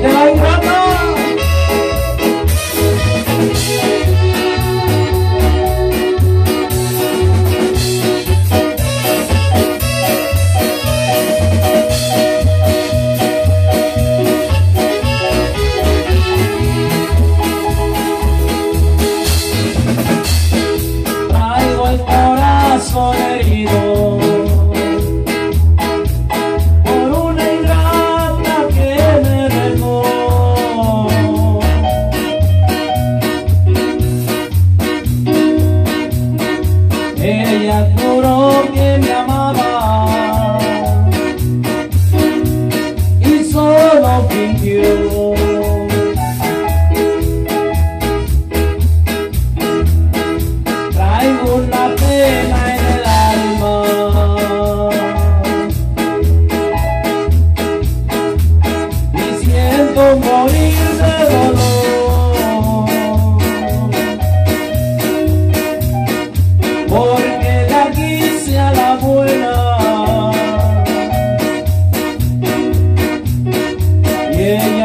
de la ella juró que me amaba y solo fingió. Traigo una pena en el alma. Y siento morir de dolor. Yeah.